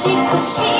しくし